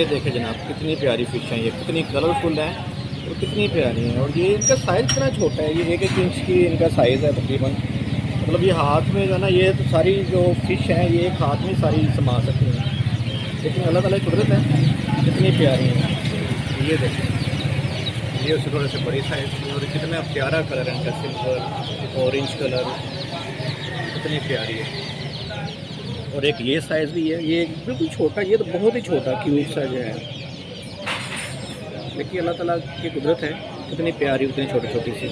ये देखें जनाब, कितनी प्यारी फ़िश हैं ये, कितनी कलरफुल हैं और कितनी प्यारी हैं। और ये इनका साइज़ कितना छोटा है, ये एक एक इंच की इनका साइज़ है तकरीबन। मतलब ये हाथ में जो है ना, ये तो सारी जो फ़िश हैं, ये एक हाथ में सारी समा सकती हैं। लेकिन अलग की कुदरत है, कितनी प्यारी हैं। ये देखें। ये उससे थोड़े से बड़ी साइज़ की और कितना प्यारा कलर है इनका सिल्वर ऑरेंज कलर कितनी प्यारी है। और एक ये साइज़ भी है। ये बिल्कुल छोटा, ये तो बहुत ही छोटा क्यूट साइज़ है। लेकिन अल्लाह ताला की कुदरत है, कितनी प्यारी, उतनी छोटी छोटी सी।